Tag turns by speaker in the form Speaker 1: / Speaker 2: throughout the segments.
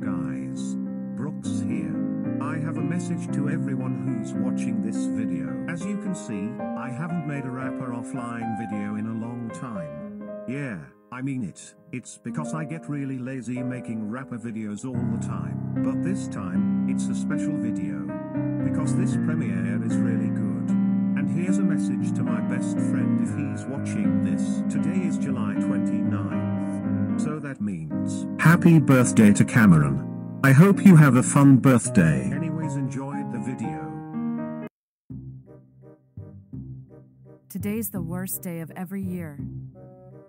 Speaker 1: Guys, Brooks here. I have a message to everyone who's watching this video. As you can see, I haven't made a Wrapper Offline video in a long time. Yeah, I mean it. It's because I get really lazy making Wrapper videos all the time. But this time, it's a special video. Because this premiere is really good. And here's a message to my best friend if he's watching this. Today is July 29th. So that means, Happy birthday to Cameron. I hope you have a fun birthday. Anyways, enjoyed the video.
Speaker 2: Today's the worst day of every year.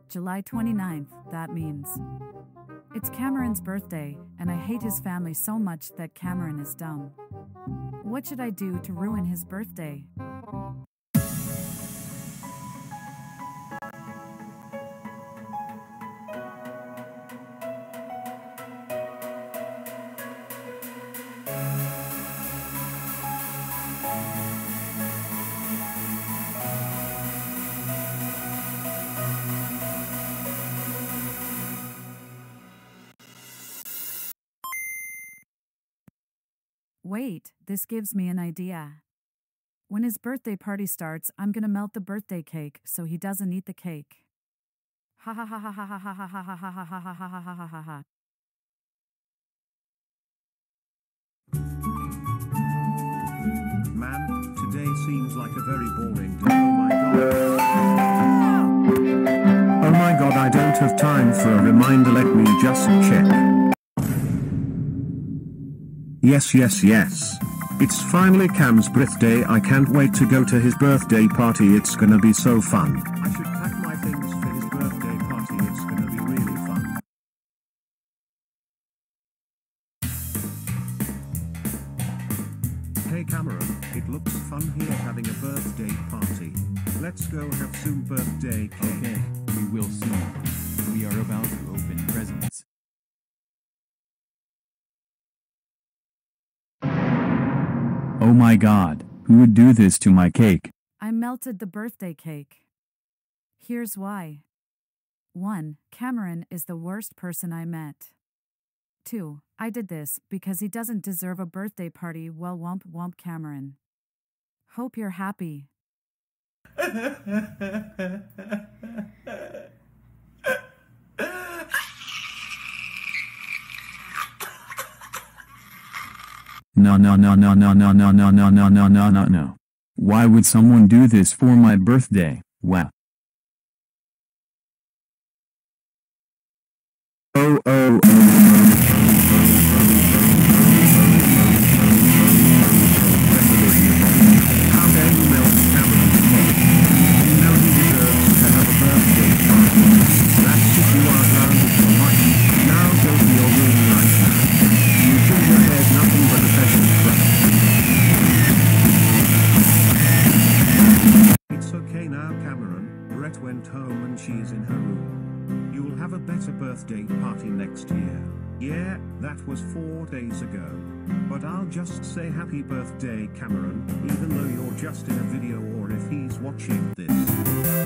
Speaker 2: July 29th, that means. It's Cameron's birthday, and I hate his family so much that Cameron is dumb. What should I do to ruin his birthday? Wait, this gives me an idea. When his birthday party starts, I'm gonna melt the birthday cake so he doesn't eat the cake. Ha ha ha ha ha ha ha ha ha ha ha ha ha ha ha ha ha ha ha.
Speaker 1: Man, today seems like a very boring day. Oh my god. Oh my god, I don't have time for a reminder. Let me just check. Yes, yes, yes. It's finally Cam's birthday. I can't wait to go to his birthday party. It's gonna be so fun. I should pack my things for his birthday party. It's gonna be really fun. Hey Cameron, it looks fun here having a birthday party. Let's go have some birthday cake.
Speaker 3: Okay, we will soon. We are about to open presents. Oh my god, who would do this to my cake?
Speaker 2: I melted the birthday cake. Here's why 1. Cameron is the worst person I met. 2. I did this because he doesn't deserve a birthday party. Well, womp womp Cameron. Hope you're happy.
Speaker 3: No, no, no, no, no, no, no, no, no, no, no, no, no, no. Why would someone do this for my birthday? Wow.
Speaker 1: Oh, oh, oh. Have a better birthday party next year. Yeah, that was four days ago. But I'll just say happy birthday, Cameron, even though you're just in a video or if he's watching this.